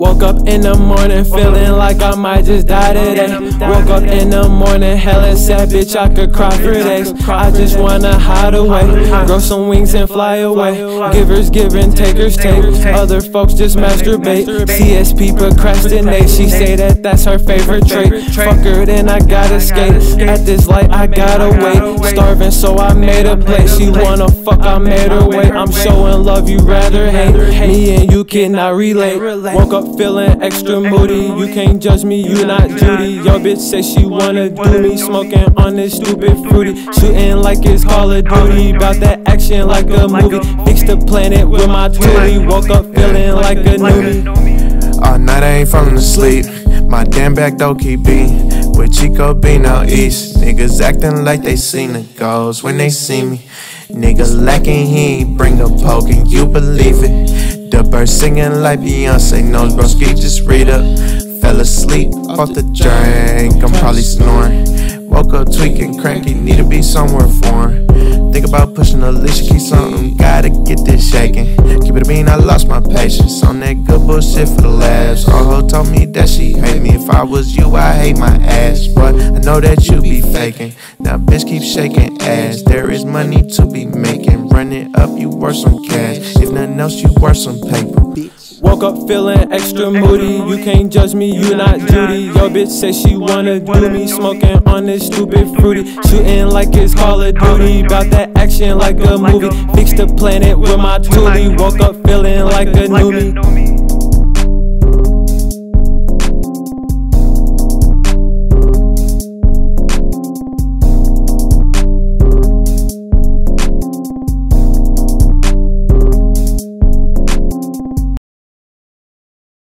Woke up in the morning feeling like I might just die today. Woke up in the morning hella sad, bitch, I could cry for days. I just wanna hide away, grow some wings and fly away. Givers giving, takers take. Other folks just masturbate. CSP procrastinate, she say that that's her favorite trait. Fuck her, then I gotta skate. At this light, I gotta wait. Starving, so I made a play. She wanna fuck, I made her wait. I'm showing love, you rather hate. Me and you cannot relate. Woke up feeling extra moody. You can't judge me, you not Judy. Your bitch say she wanna do me, smoking on this stupid fruity. Shooting like it's Call of Duty, bout that action like a movie. Fix the planet with my toolie. Woke up feeling like a newbie. All night I ain't falling asleep. My damn back though keep beating. With Chico being out east. Niggas acting like they seen the ghost when they see me. Niggas lacking, he ain't bring a poke, and you believe it. The bird singing like Beyonce knows, broski, just read up. Fell asleep off the drink, I'm probably snoring. Woke up tweaking, cranky, need to be somewhere foreign. Think about pushing Alicia Keys something, gotta get this shaking. Keep it a bean, I lost my patience on that good bullshit for the laughs. Oh, told me that she hate me. If I was you, I hate my ass. But I know that you be faking. Now, bitch, keep shaking ass. There is money to be making. It up, you worth some cash. If nothing else, you worth some paper. Woke up feeling extra moody. You can't judge me, you not Judy. Your bitch say she wanna do me, smoking on this stupid fruity. Shooting like it's Call of Duty, bout that action like a movie. Fix the planet with my toolie. Woke up feeling like a newbie.